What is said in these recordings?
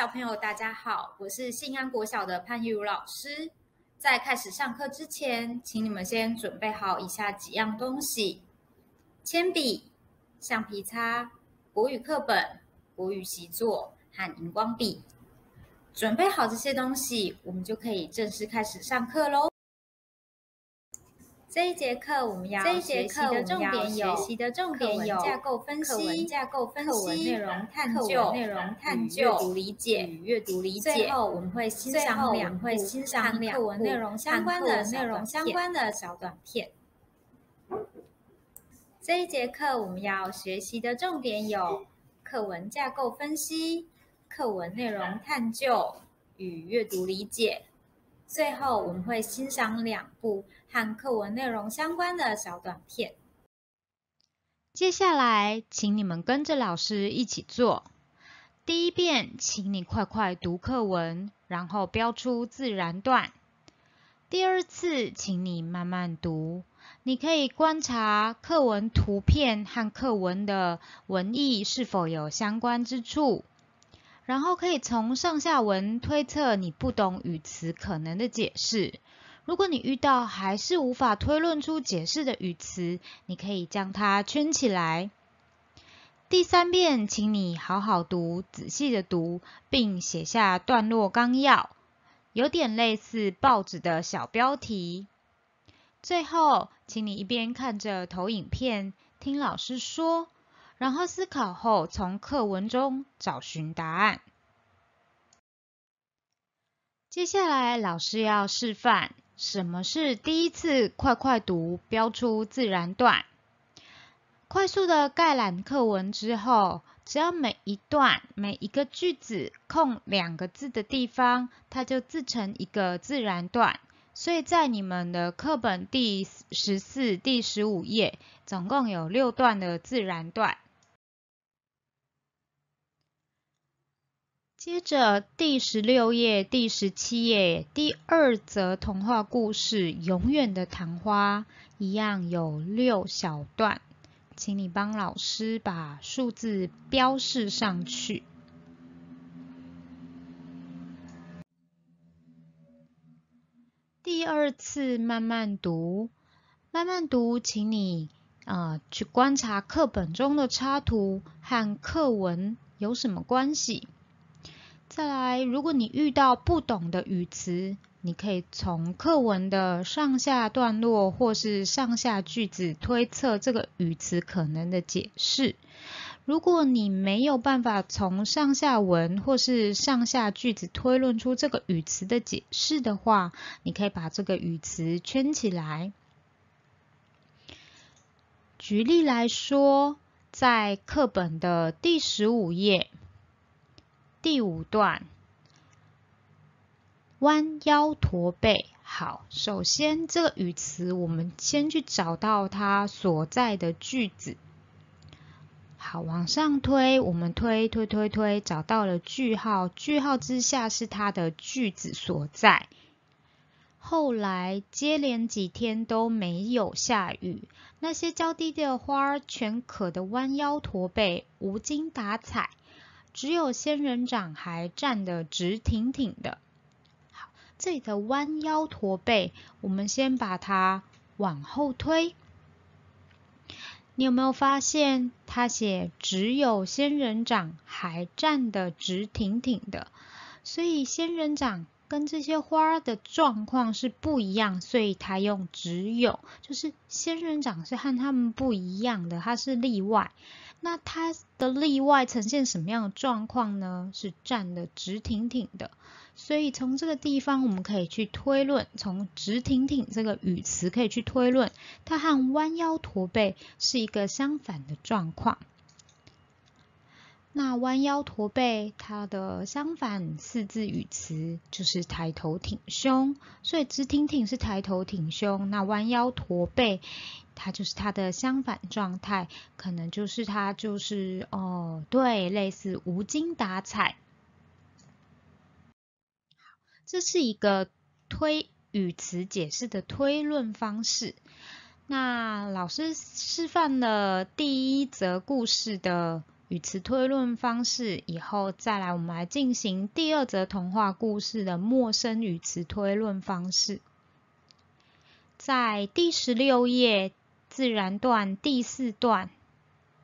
小朋友，大家好，我是信安国小的潘玉如老师。在开始上课之前，请你们先准备好以下几样东西：铅笔、橡皮擦、国语课本、国语习作和荧光笔。准备好这些东西，我们就可以正式开始上课喽。这一节课我们要这一节课的重点有学习的重点有架构分析、课文架构分析课文内容探课究、文内容探究阅读理解、与阅读理解最解。后我们会欣赏两会欣赏两课文内容相关的内容相关的的小短片。这一节课我们要学习的重点有课文架构分析、课文内容探究与阅读理解。最后我们会欣赏两部和课文内容相关的小短片。接下来，请你们跟着老师一起做。第一遍，请你快快读课文，然后标出自然段。第二次，请你慢慢读。你可以观察课文图片和课文的文意是否有相关之处，然后可以从上下文推测你不懂语词可能的解释。如果你遇到还是无法推论出解释的语词，你可以将它圈起来。第三遍，请你好好读，仔细的读，并写下段落纲要，有点类似报纸的小标题。最后，请你一边看着投影片，听老师说，然后思考后从课文中找寻答案。接下来，老师要示范什么是第一次快快读，标出自然段。快速的概览课文之后，只要每一段、每一个句子空两个字的地方，它就自成一个自然段。所以在你们的课本第十四、第十五页，总共有六段的自然段。接着第十六页、第十七页，第二则童话故事《永远的昙花》一样有六小段，请你帮老师把数字标示上去。第二次慢慢读，慢慢读，请你呃去观察课本中的插图和课文有什么关系。再来，如果你遇到不懂的语词，你可以从课文的上下段落或是上下句子推测这个语词可能的解释。如果你没有办法从上下文或是上下句子推论出这个语词的解释的话，你可以把这个语词圈起来。举例来说，在课本的第十五页第五段，弯腰驼背。好，首先这个语词，我们先去找到它所在的句子。好，往上推，我们推推推推，找到了句号，句号之下是它的句子所在。后来接连几天都没有下雨，那些娇滴滴的花儿全渴得弯腰驼背，无精打采，只有仙人掌还站得直挺挺的。好，这里的弯腰驼背，我们先把它往后推。你有没有发现，他写只有仙人掌还站得直挺挺的，所以仙人掌跟这些花的状况是不一样，所以他用只有，就是仙人掌是和它们不一样的，它是例外。那它的例外呈现什么样的状况呢？是站得直挺挺的。所以从这个地方，我们可以去推论，从直挺挺这个语词可以去推论，它和弯腰驼背是一个相反的状况。那弯腰驼背，它的相反四字语词就是抬头挺胸，所以直挺挺是抬头挺胸，那弯腰驼背，它就是它的相反状态，可能就是它就是哦，对，类似无精打采。这是一个推语词解释的推论方式。那老师示范了第一则故事的语词推论方式以后，再来我们来进行第二则童话故事的陌生语词推论方式。在第十六页自然段第四段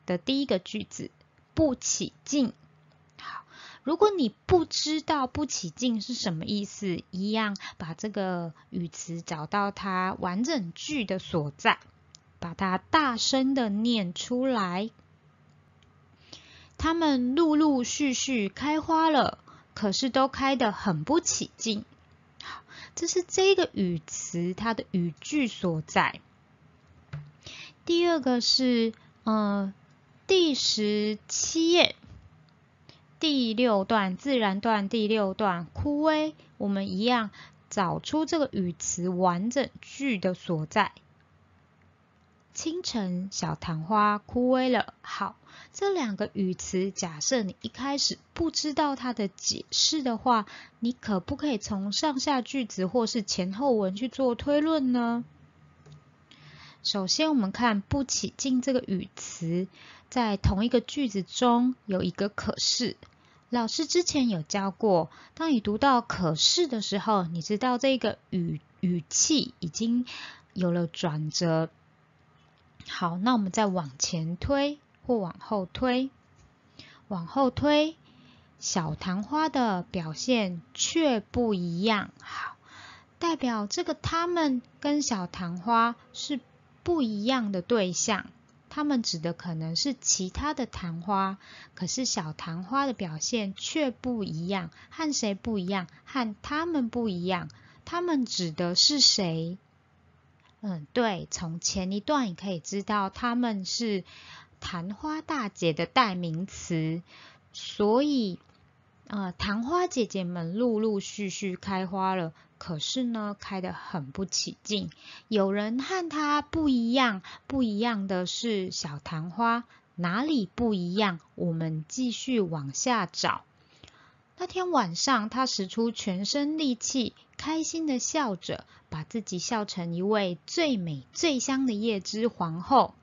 的第一个句子“不起劲”。好，如果你不知道“不起劲”是什么意思，一样把这个语词找到它完整句的所在，把它大声的念出来。它们陆陆续续开花了，可是都开得很不起劲。好，这是这个语词它的语句所在。第二个是，呃，第十七页第六段自然段第六段枯萎，我们一样找出这个语词完整句的所在。清晨，小昙花枯萎了。好，这两个语词，假设你一开始不知道它的解释的话，你可不可以从上下句子或是前后文去做推论呢？首先，我们看“不起劲”这个语词，在同一个句子中有一个可是。老师之前有教过，当你读到可是的时候，你知道这个语语气已经有了转折。好，那我们再往前推或往后推，往后推，小昙花的表现却不一样。好，代表这个他们跟小昙花是不一样的对象，他们指的可能是其他的昙花，可是小昙花的表现却不一样，和谁不一样？和他们不一样，他们指的是谁？嗯，对，从前一段也可以知道，他们是昙花大姐的代名词，所以，呃，昙花姐姐们陆陆续续开花了，可是呢，开得很不起劲。有人和它不一样，不一样的是小昙花，哪里不一样？我们继续往下找。那天晚上，他使出全身力气，开心的笑着，把自己笑成一位最美最香的叶之皇后。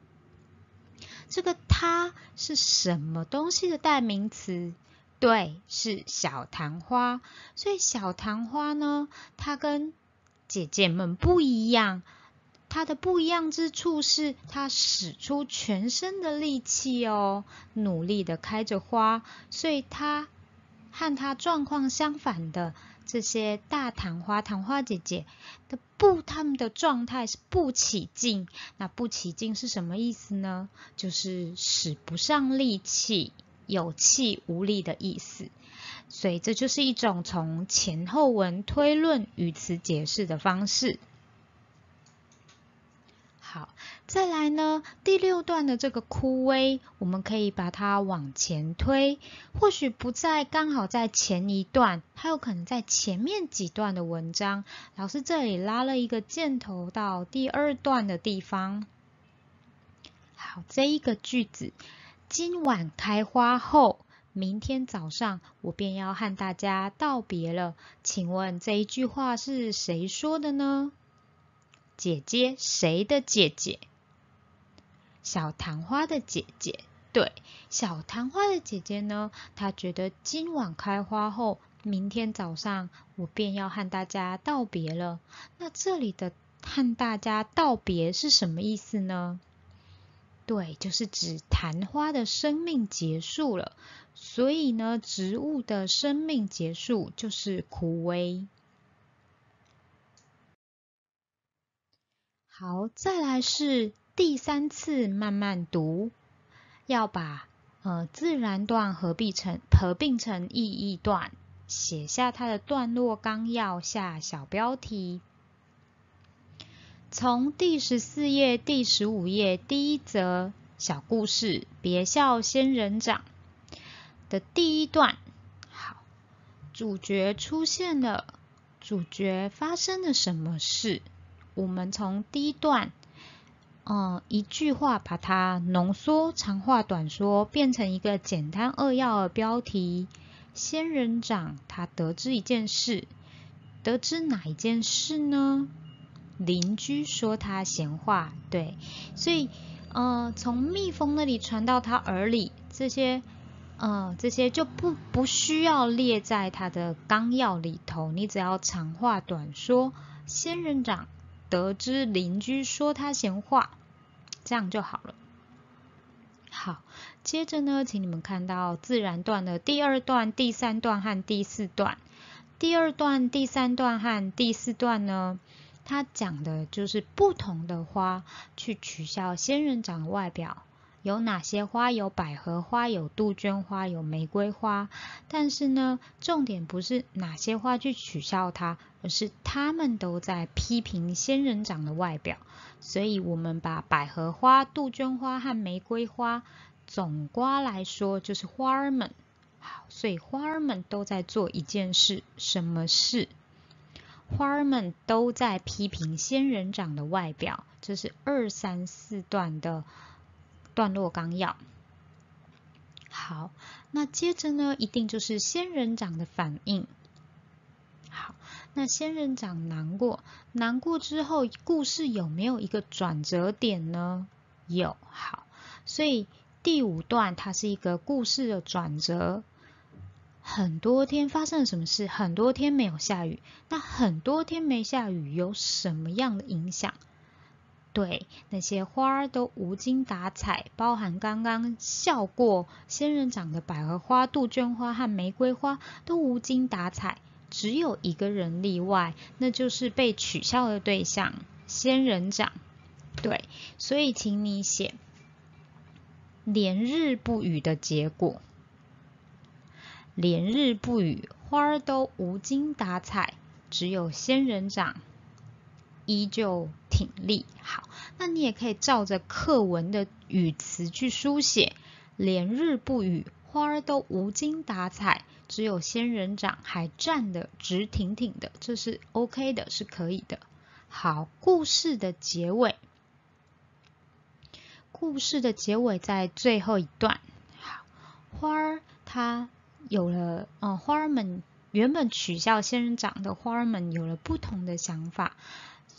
这个“她”是什么东西的代名词？对，是小昙花。所以小昙花呢，它跟姐姐们不一样。它的不一样之处是，它使出全身的力气哦，努力的开着花，所以它。和它状况相反的这些大昙花、昙花姐姐的不，他们的状态是不起劲。那不起劲是什么意思呢？就是使不上力气，有气无力的意思。所以这就是一种从前后文推论语词解释的方式。好，再来呢，第六段的这个枯萎，我们可以把它往前推，或许不在刚好在前一段，它有可能在前面几段的文章。老师这里拉了一个箭头到第二段的地方。好，这一个句子，今晚开花后，明天早上我便要和大家道别了。请问这一句话是谁说的呢？姐姐，谁的姐姐？小昙花的姐姐。对，小昙花的姐姐呢？她觉得今晚开花后，明天早上我便要和大家道别了。那这里的和大家道别是什么意思呢？对，就是指昙花的生命结束了。所以呢，植物的生命结束就是枯萎。好，再来是第三次慢慢读，要把呃自然段合并成合并成意义段，写下它的段落纲要，下小标题。从第十四页、第十五页第一则小故事“别笑仙人掌”的第一段，好，主角出现了，主角发生了什么事？我们从第一段，嗯，一句话把它浓缩、长话短说，变成一个简单扼要的标题。仙人掌他得知一件事，得知哪一件事呢？邻居说他闲话，对，所以，呃，从蜜蜂那里传到他耳里，这些呃，这些就不不需要列在他的纲要里头，你只要长话短说。仙人掌得知邻居说他闲话，这样就好了。好，接着呢，请你们看到自然段的第二段、第三段和第四段。第二段、第三段和第四段呢，它讲的就是不同的花去取笑仙人掌的外表。有哪些花？有百合花，有杜鹃花，有玫瑰花。但是呢，重点不是哪些花去取笑它，而是它们都在批评仙人掌的外表。所以，我们把百合花、杜鹃花和玫瑰花总瓜来说，就是花儿们。好，所以花儿们都在做一件事，什么事？花儿们都在批评仙人掌的外表。这是二三四段的。段落纲要，好，那接着呢，一定就是仙人掌的反应。好，那仙人掌难过，难过之后，故事有没有一个转折点呢？有，好，所以第五段它是一个故事的转折。很多天发生了什么事？很多天没有下雨，那很多天没下雨有什么样的影响？对，那些花儿都无精打采，包含刚刚笑过仙人掌的百合花、杜鹃花和玫瑰花都无精打采，只有一个人例外，那就是被取笑的对象——仙人掌。对，所以请你写连日不雨的结果。连日不雨，花儿都无精打采，只有仙人掌。依旧挺立，好，那你也可以照着课文的语词去书写。连日不雨，花儿都无精打采，只有仙人掌还站得直挺挺的，这是 OK 的，是可以的。好，故事的结尾，故事的结尾在最后一段。好，花儿它有了，嗯，花儿们原本取笑仙人掌的花儿们有了不同的想法。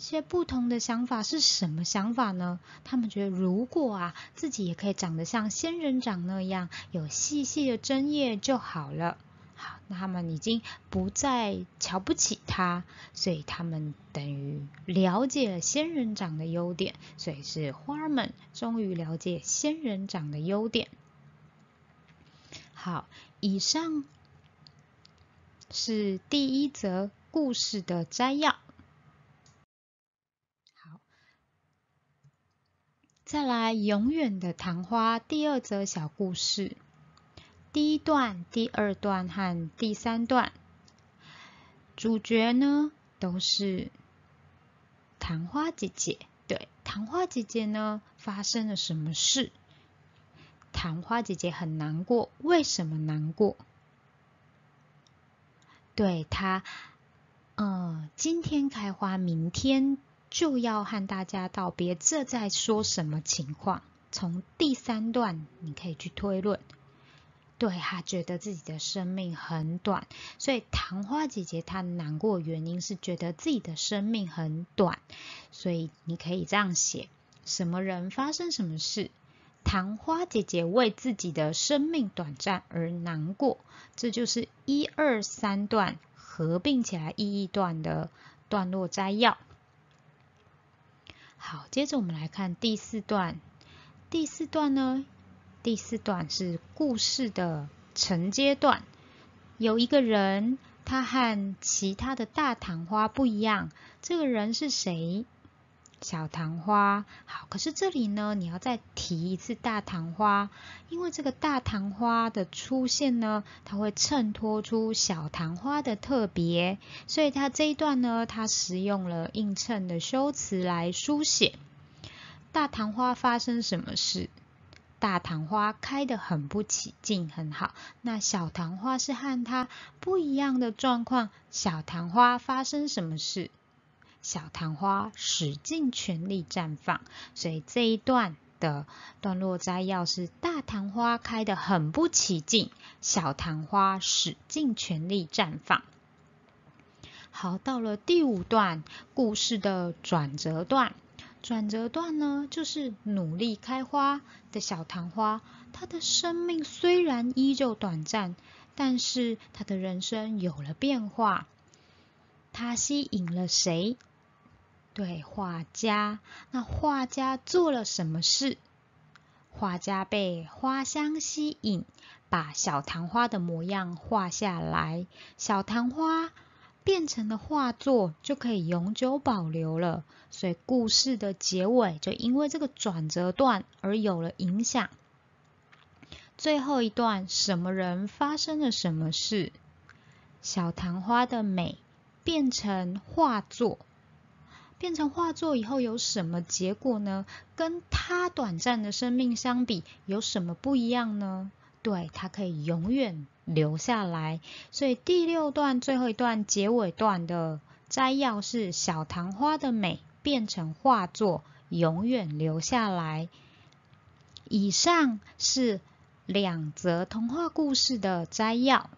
些不同的想法是什么想法呢？他们觉得，如果啊自己也可以长得像仙人掌那样有细细的针叶就好了。好，那他们已经不再瞧不起它，所以他们等于了解了仙人掌的优点。所以是花儿们终于了解仙人掌的优点。好，以上是第一则故事的摘要。再来，永远的昙花第二则小故事，第一段、第二段和第三段，主角呢都是昙花姐姐。对，昙花姐姐呢发生了什么事？昙花姐姐很难过，为什么难过？对她，嗯，今天开花，明天。就要和大家道别，这在说什么情况？从第三段你可以去推论。对他觉得自己的生命很短，所以昙花姐姐她难过原因是觉得自己的生命很短，所以你可以这样写：什么人发生什么事？昙花姐姐为自己的生命短暂而难过。这就是一二三段合并起来意义段的段落摘要。好，接着我们来看第四段。第四段呢，第四段是故事的承接段。有一个人，他和其他的大昙花不一样。这个人是谁？小昙花，好，可是这里呢，你要再提一次大昙花，因为这个大昙花的出现呢，它会衬托出小昙花的特别，所以它这一段呢，它使用了映衬的修辞来书写大昙花发生什么事。大昙花开得很不起劲，很好。那小昙花是和它不一样的状况，小昙花发生什么事？小昙花使尽全力绽放，所以这一段的段落摘要是：大昙花开得很不起劲，小昙花使尽全力绽放。好，到了第五段故事的转折段，转折段呢，就是努力开花的小昙花。它的生命虽然依旧短暂，但是它的人生有了变化。它吸引了谁？对，画家。那画家做了什么事？画家被花香吸引，把小昙花的模样画下来。小昙花。变成了画作就可以永久保留了，所以故事的结尾就因为这个转折段而有了影响。最后一段，什么人发生了什么事？小昙花的美变成画作，变成画作以后有什么结果呢？跟它短暂的生命相比，有什么不一样呢？对，它可以永远留下来。所以第六段最后一段结尾段的摘要是：小昙花的美变成画作，永远留下来。以上是两则童话故事的摘要。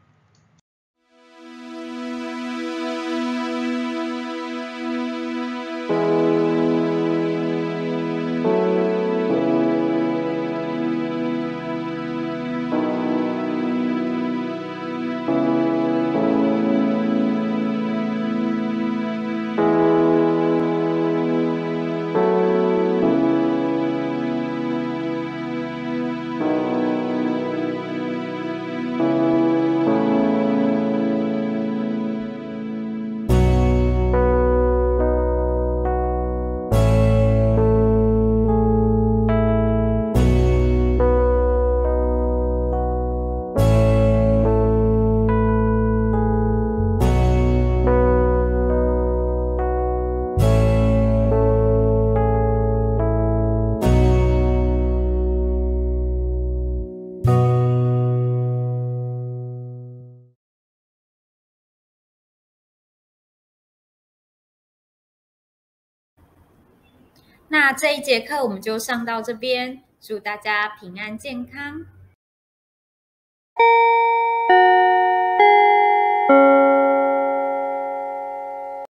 那这一节课我们就上到这边，祝大家平安健康。